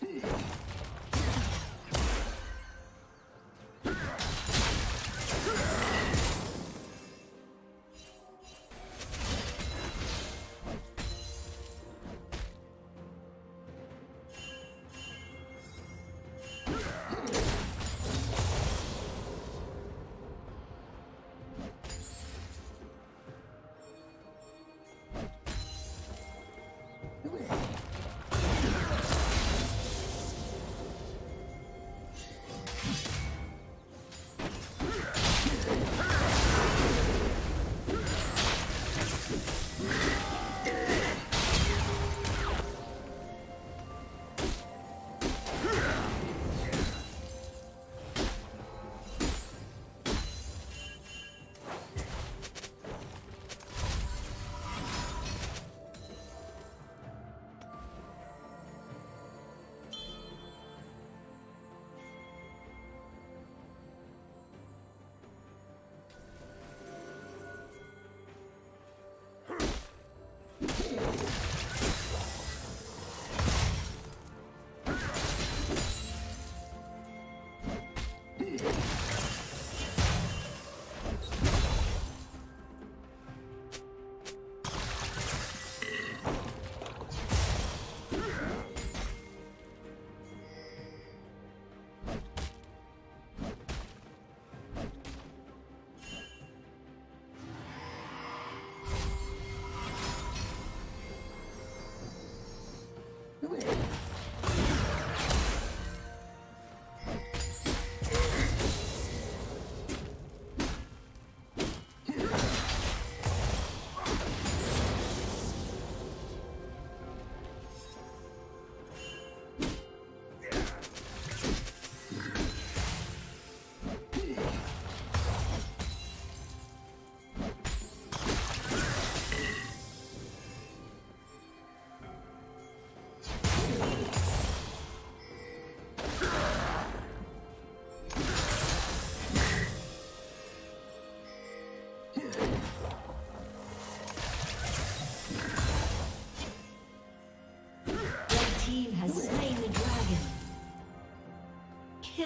Hmm.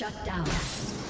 Shut down.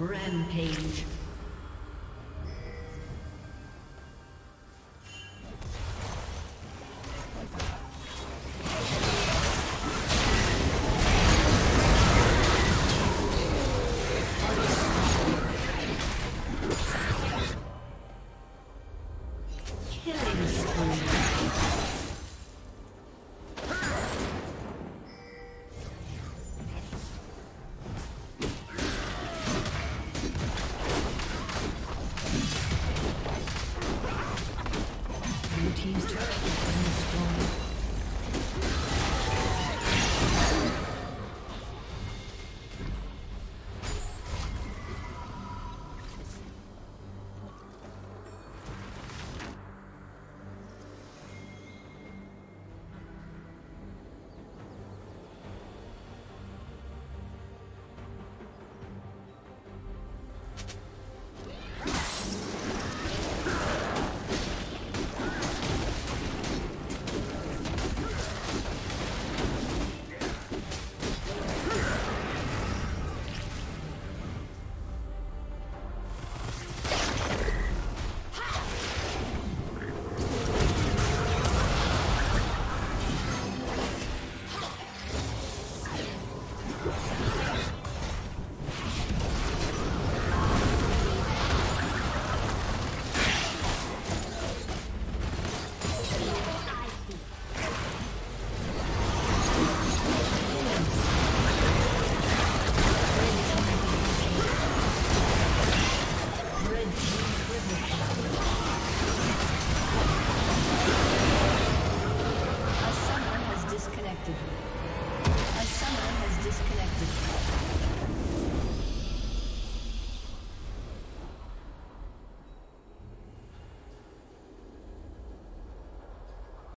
Rampage.